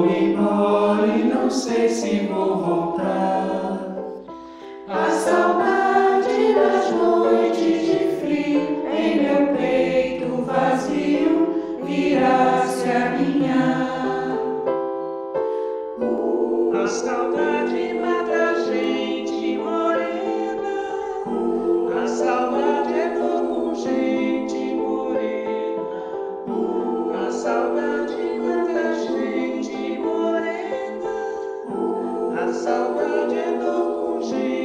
vou embora e não sei se vou voltar. A saudade coração e.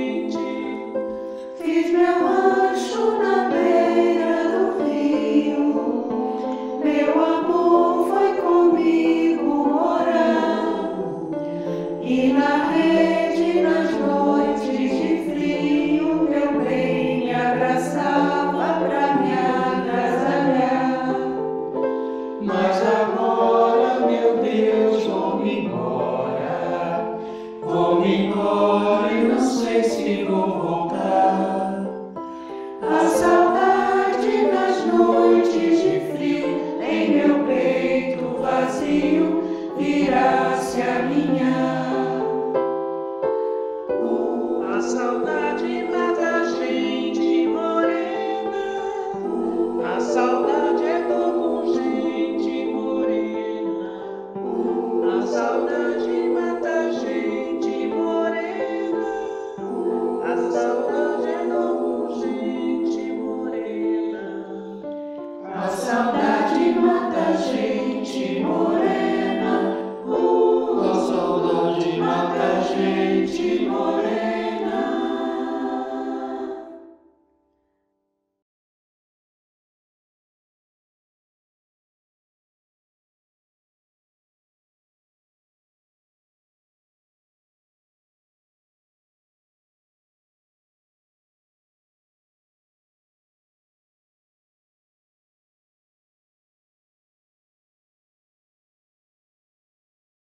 embora e não sei se vou voltar. A saudade nas noites de frio em meu peito vazio virá se minha. A saudade mata gente, morena. O sol do dia mata gente, morena.